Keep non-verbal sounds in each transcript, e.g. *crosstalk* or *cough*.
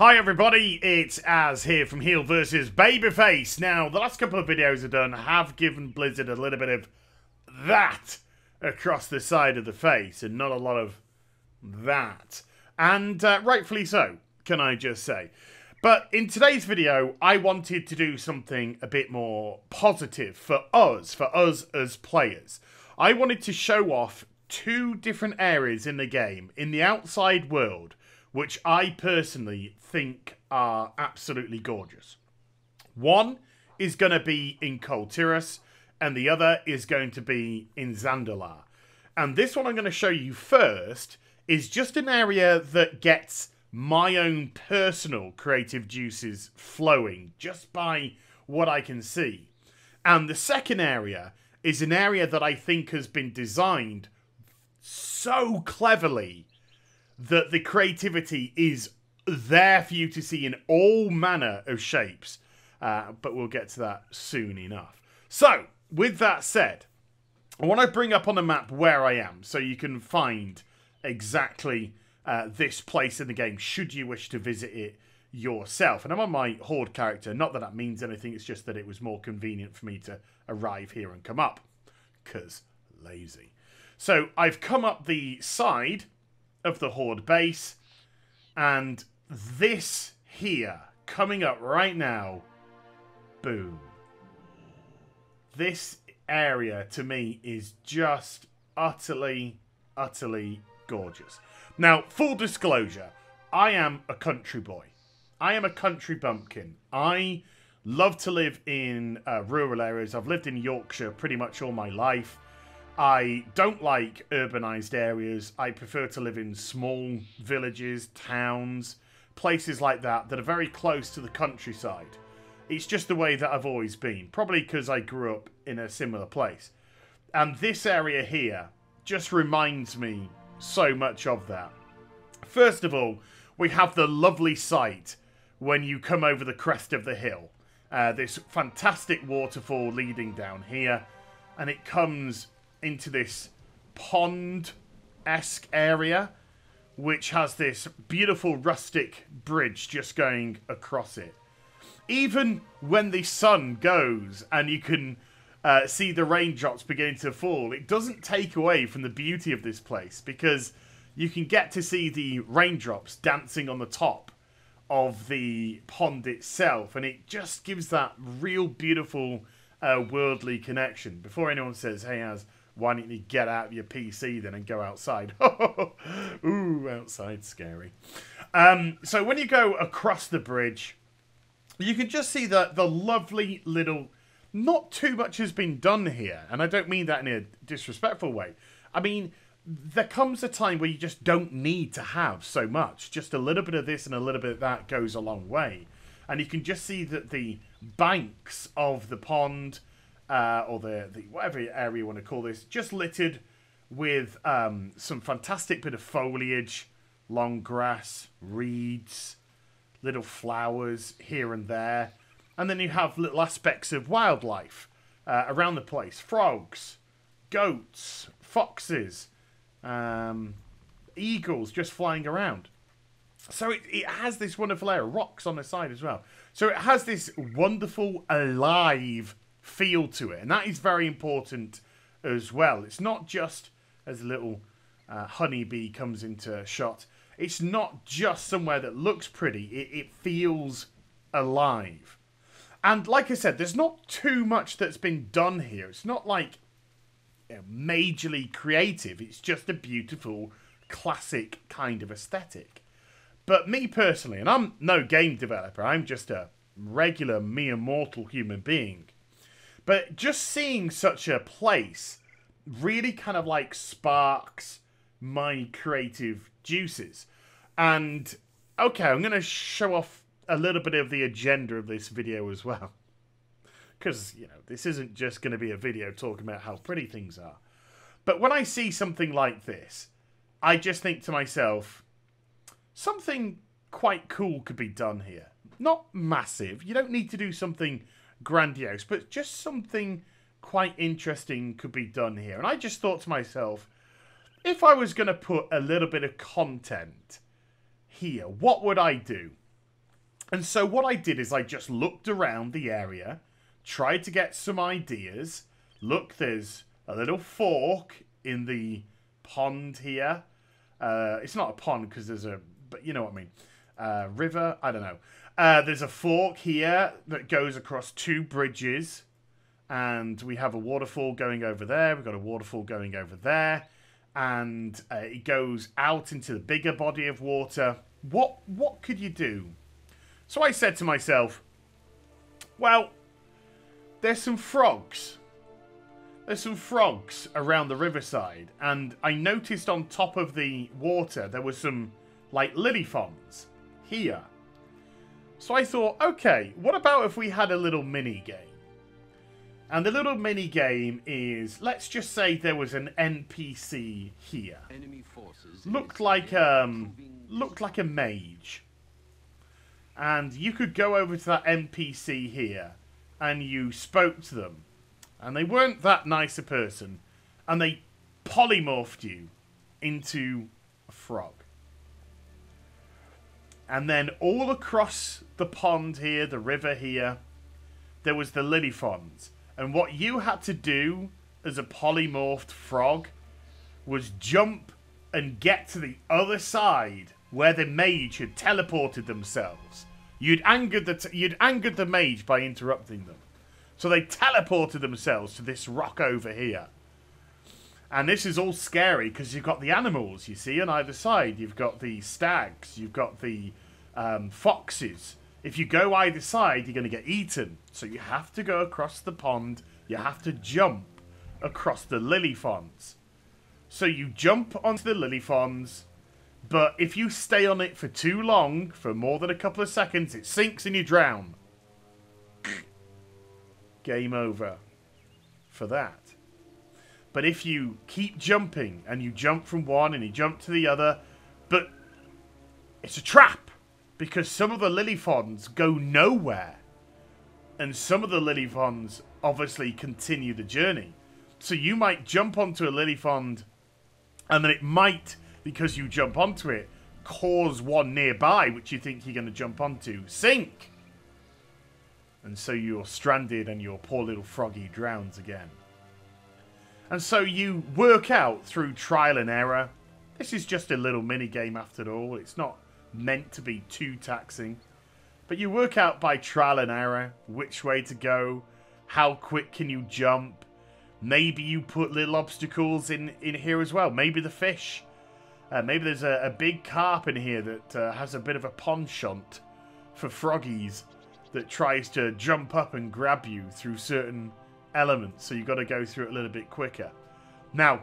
Hi everybody, it's Az here from Heel vs Babyface. Now, the last couple of videos I've done have given Blizzard a little bit of that across the side of the face and not a lot of that. And uh, rightfully so, can I just say. But in today's video, I wanted to do something a bit more positive for us, for us as players. I wanted to show off two different areas in the game, in the outside world, which I personally think are absolutely gorgeous. One is going to be in Kul Tiras, and the other is going to be in Zandalar. And this one I'm going to show you first is just an area that gets my own personal creative juices flowing just by what I can see. And the second area is an area that I think has been designed so cleverly that the creativity is there for you to see in all manner of shapes. Uh, but we'll get to that soon enough. So, with that said, I want to bring up on the map where I am so you can find exactly uh, this place in the game should you wish to visit it yourself. And I'm on my Horde character. Not that that means anything, it's just that it was more convenient for me to arrive here and come up. Because lazy. So I've come up the side of the Horde base, and this here, coming up right now, boom. This area, to me, is just utterly, utterly gorgeous. Now, full disclosure, I am a country boy. I am a country bumpkin. I love to live in uh, rural areas. I've lived in Yorkshire pretty much all my life. I don't like urbanized areas. I prefer to live in small villages, towns, places like that that are very close to the countryside. It's just the way that I've always been, probably because I grew up in a similar place. And this area here just reminds me so much of that. First of all, we have the lovely sight when you come over the crest of the hill. Uh, this fantastic waterfall leading down here, and it comes into this pond-esque area, which has this beautiful rustic bridge just going across it. Even when the sun goes and you can uh, see the raindrops beginning to fall, it doesn't take away from the beauty of this place because you can get to see the raindrops dancing on the top of the pond itself, and it just gives that real beautiful uh, worldly connection. Before anyone says, "Hey, Az why don't you get out of your PC then and go outside? *laughs* Ooh, outside scary. Um, so when you go across the bridge, you can just see the, the lovely little... Not too much has been done here, and I don't mean that in a disrespectful way. I mean, there comes a time where you just don't need to have so much. Just a little bit of this and a little bit of that goes a long way. And you can just see that the banks of the pond uh, or the, the whatever area you want to call this, just littered with um, some fantastic bit of foliage, long grass, reeds, little flowers here and there. And then you have little aspects of wildlife uh, around the place. Frogs, goats, foxes, um, eagles just flying around. So it, it has this wonderful area. Rocks on the side as well. So it has this wonderful, alive feel to it. And that is very important as well. It's not just as a little uh, honeybee comes into shot. It's not just somewhere that looks pretty. It, it feels alive. And like I said, there's not too much that's been done here. It's not like you know, majorly creative. It's just a beautiful, classic kind of aesthetic. But me personally, and I'm no game developer, I'm just a regular, mere mortal human being. But just seeing such a place really kind of like sparks my creative juices. And okay, I'm going to show off a little bit of the agenda of this video as well. Because, you know, this isn't just going to be a video talking about how pretty things are. But when I see something like this, I just think to myself, something quite cool could be done here. Not massive. You don't need to do something grandiose, but just something quite interesting could be done here. And I just thought to myself, if I was going to put a little bit of content here, what would I do? And so what I did is I just looked around the area, tried to get some ideas. Look, there's a little fork in the pond here. Uh, it's not a pond because there's a, but you know what I mean. Uh, river, I don't know. Uh, there's a fork here that goes across two bridges, and we have a waterfall going over there. We've got a waterfall going over there, and uh, it goes out into the bigger body of water. What what could you do? So I said to myself, well, there's some frogs. There's some frogs around the riverside, and I noticed on top of the water there was some, like, lily fonds here. So I thought, okay, what about if we had a little mini game? And the little mini game is, let's just say there was an NPC here. Looked like um, looked like a mage and you could go over to that NPC here and you spoke to them and they weren't that nice a person and they polymorphed you into a frog. And then all across the pond here, the river here, there was the lily fonds. And what you had to do as a polymorphed frog was jump and get to the other side where the mage had teleported themselves. You'd angered the you'd angered the mage by interrupting them. So they teleported themselves to this rock over here. And this is all scary because you've got the animals, you see, on either side. You've got the stags, you've got the um, foxes. If you go either side, you're going to get eaten. So you have to go across the pond. You have to jump across the lily fonds. So you jump onto the lily fonds but if you stay on it for too long, for more than a couple of seconds, it sinks and you drown. *clears throat* Game over for that. But if you keep jumping and you jump from one and you jump to the other, but it's a trap because some of the lily fonds go nowhere. And some of the lily fonds obviously continue the journey. So you might jump onto a lily fond and then it might because you jump onto it, cause one nearby, which you think you're going to jump onto, sink. And so you're stranded and your poor little froggy drowns again. And so you work out through trial and error. This is just a little mini game after all. It's not meant to be too taxing. But you work out by trial and error which way to go, how quick can you jump. Maybe you put little obstacles in, in here as well. Maybe the fish uh, maybe there's a, a, big carp in here that uh, has a bit of a penchant for froggies that tries to jump up and grab you through certain elements, so you've got to go through it a little bit quicker. Now,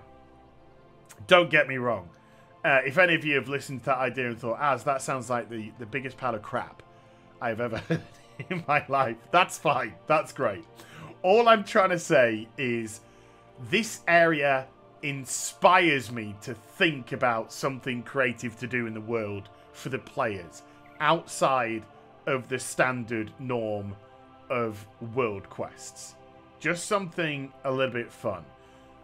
don't get me wrong. Uh, if any of you have listened to that idea and thought, "Az that sounds like the, the biggest pile of crap I've ever *laughs* heard in my life," that's fine. That's great. All I'm trying to say is this area inspires me to think about something creative to do in the world for the players outside of the standard norm of world quests. Just something a little bit fun.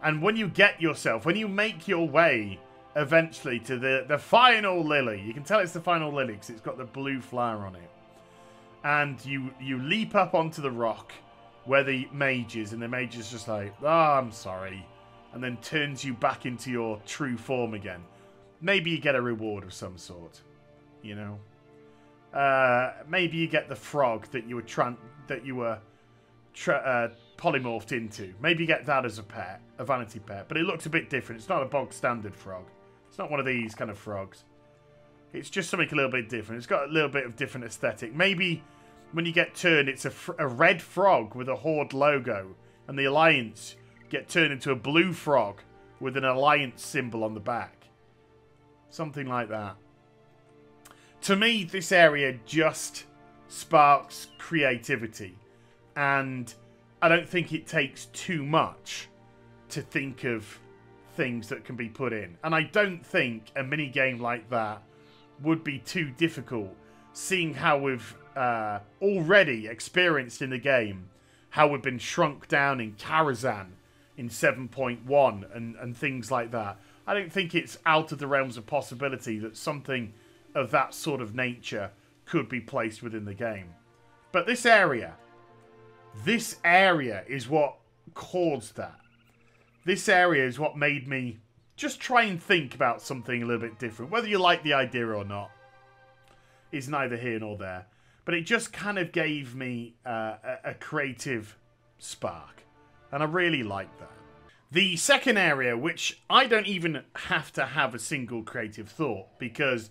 And when you get yourself, when you make your way eventually to the, the final lily, you can tell it's the final lily because it's got the blue flower on it. And you, you leap up onto the rock where the mage is, and the mage is just like, oh, I'm sorry and then turns you back into your true form again. Maybe you get a reward of some sort, you know. Uh, maybe you get the frog that you were that you were uh, polymorphed into. Maybe get that as a pet, a vanity pet, but it looks a bit different. It's not a bog standard frog. It's not one of these kind of frogs. It's just something a little bit different. It's got a little bit of different aesthetic. Maybe when you get turned, it's a, a red frog with a Horde logo, and the Alliance get turned into a blue frog with an alliance symbol on the back. Something like that. To me, this area just sparks creativity. And I don't think it takes too much to think of things that can be put in. And I don't think a mini game like that would be too difficult, seeing how we've uh, already experienced in the game how we've been shrunk down in Karazhan in 7.1 and, and things like that. I don't think it's out of the realms of possibility that something of that sort of nature could be placed within the game. But this area, this area is what caused that. This area is what made me just try and think about something a little bit different. Whether you like the idea or not is neither here nor there. But it just kind of gave me uh, a, a creative spark. And I really like that. The second area, which I don't even have to have a single creative thought because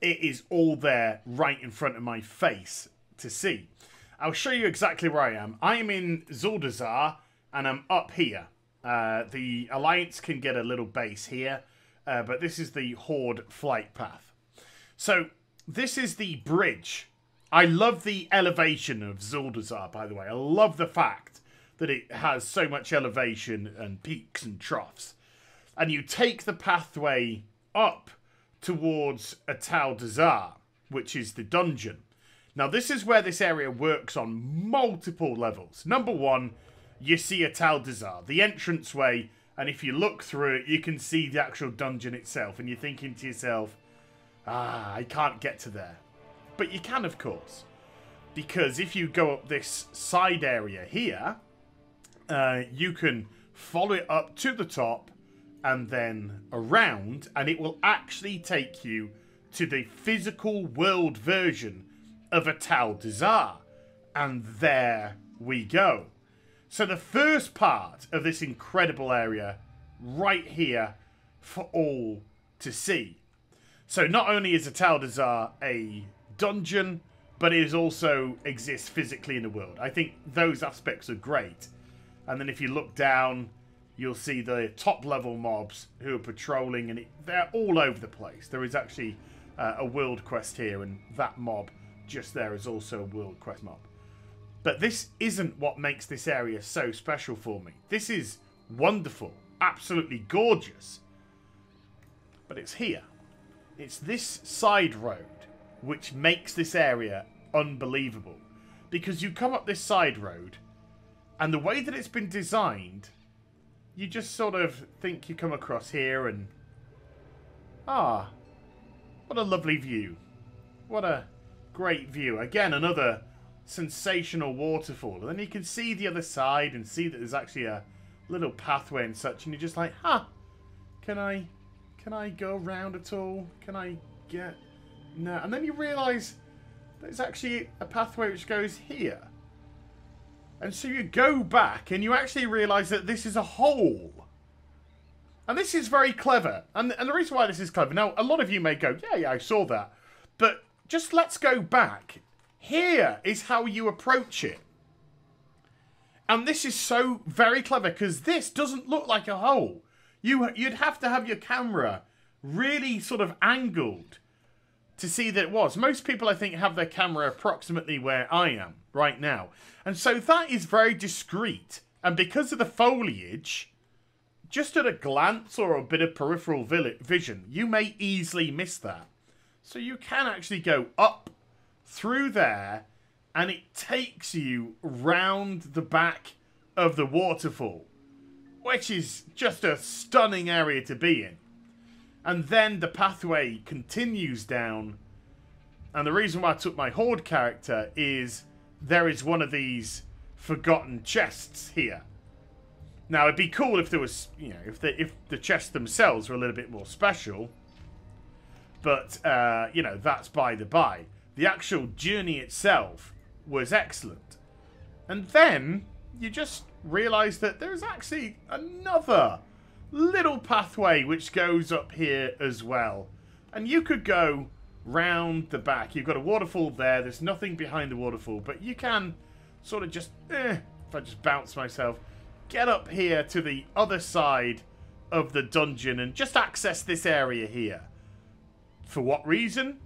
it is all there right in front of my face to see. I'll show you exactly where I am. I am in Zuldazar and I'm up here. Uh, the Alliance can get a little base here, uh, but this is the Horde flight path. So this is the bridge. I love the elevation of Zuldazar, by the way. I love the fact that it has so much elevation and peaks and troughs. And you take the pathway up towards Atal Dazar, which is the dungeon. Now, this is where this area works on multiple levels. Number one, you see Atal Dazar, the entranceway, and if you look through it, you can see the actual dungeon itself, and you're thinking to yourself, ah, I can't get to there. But you can, of course, because if you go up this side area here, uh, you can follow it up to the top and then around, and it will actually take you to the physical world version of Atal Dazar. And there we go. So the first part of this incredible area, right here, for all to see. So not only is Atal Dazar a dungeon, but it also exists physically in the world. I think those aspects are great. And then if you look down, you'll see the top level mobs who are patrolling, and it, they're all over the place. There is actually uh, a world quest here, and that mob just there is also a world quest mob. But this isn't what makes this area so special for me. This is wonderful, absolutely gorgeous. But it's here. It's this side road which makes this area unbelievable. Because you come up this side road, and the way that it's been designed you just sort of think you come across here and... Ah, what a lovely view. What a great view. Again, another sensational waterfall. And then you can see the other side and see that there's actually a little pathway and such. And you're just like, huh, can I, can I go around at all? Can I get... No. And then you realise there's actually a pathway which goes here. And so you go back and you actually realise that this is a hole. And this is very clever. And, and the reason why this is clever, now, a lot of you may go, yeah, yeah, I saw that. But just let's go back. Here is how you approach it. And this is so very clever because this doesn't look like a hole. You, you'd have to have your camera really sort of angled to see that it was. Most people, I think, have their camera approximately where I am right now. And so that is very discreet. And because of the foliage, just at a glance or a bit of peripheral vision, you may easily miss that. So you can actually go up through there and it takes you round the back of the waterfall, which is just a stunning area to be in. And then the pathway continues down. And the reason why I took my Horde character is there is one of these forgotten chests here. Now, it'd be cool if there was, you know, if the, if the chests themselves were a little bit more special. But, uh, you know, that's by the by. The actual journey itself was excellent. And then you just realise that there's actually another little pathway which goes up here as well. And you could go round the back. You've got a waterfall there. There's nothing behind the waterfall, but you can sort of just, eh, if I just bounce myself, get up here to the other side of the dungeon and just access this area here. For what reason?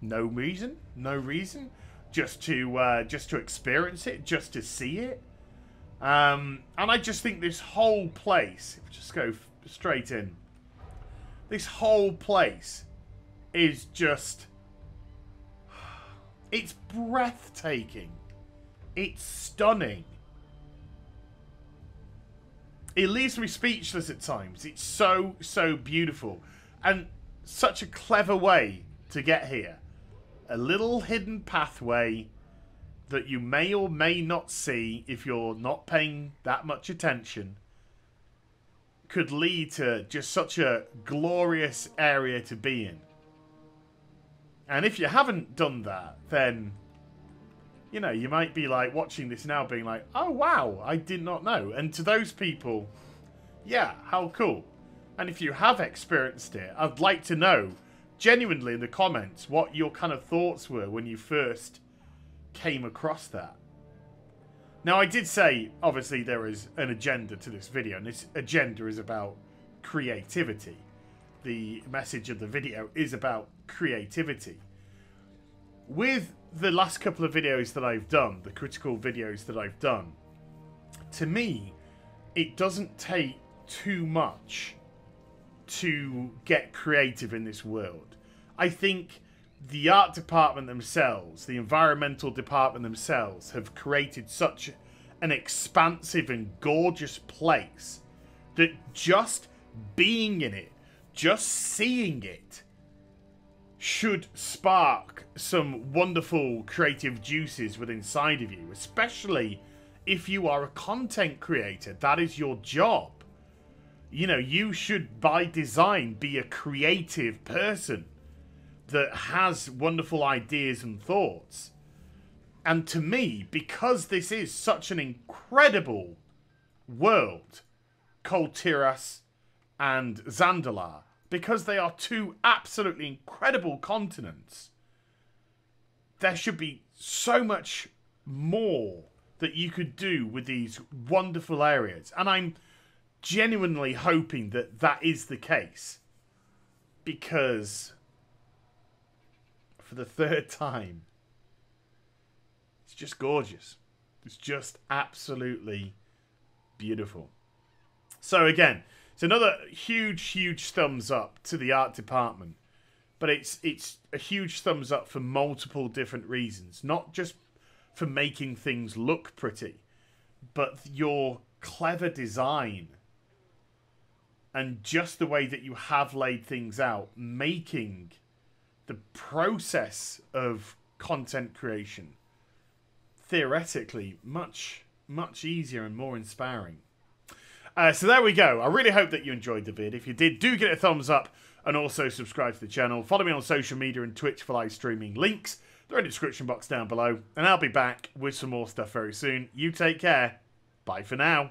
No reason. No reason. Just to uh, just to experience it, just to see it. Um, and I just think this whole place, just go straight in, this whole place is just. It's breathtaking. It's stunning. It leaves me speechless at times. It's so, so beautiful. And such a clever way to get here. a little hidden pathway that you may or may not see if you're not paying that much attention could lead to just such a glorious area to be in. And if you haven't done that, then you know, you might be like watching this now being like, "Oh wow, I did not know." And to those people, yeah, how cool. And if you have experienced it, I'd like to know genuinely in the comments what your kind of thoughts were when you first came across that. Now, I did say, obviously, there is an agenda to this video, and this agenda is about creativity. The message of the video is about creativity. With the last couple of videos that I've done, the critical videos that I've done, to me, it doesn't take too much to get creative in this world. I think the art department themselves, the environmental department themselves, have created such an expansive and gorgeous place that just being in it, just seeing it, should spark some wonderful creative juices within inside of you, especially if you are a content creator. That is your job. You know, you should by design be a creative person that has wonderful ideas and thoughts. And to me, because this is such an incredible world, Kul Tiras and Zandalar, because they are two absolutely incredible continents, there should be so much more that you could do with these wonderful areas. And I'm genuinely hoping that that is the case. Because for the third time. It's just gorgeous. It's just absolutely beautiful. So again, it's another huge, huge thumbs up to the art department. But it's it's a huge thumbs up for multiple different reasons. Not just for making things look pretty, but your clever design and just the way that you have laid things out, making the process of content creation theoretically much much easier and more inspiring. Uh, so there we go. I really hope that you enjoyed the vid. If you did, do get a thumbs up and also subscribe to the channel. Follow me on social media and Twitch for live streaming. Links they're in the description box down below. And I'll be back with some more stuff very soon. You take care. Bye for now.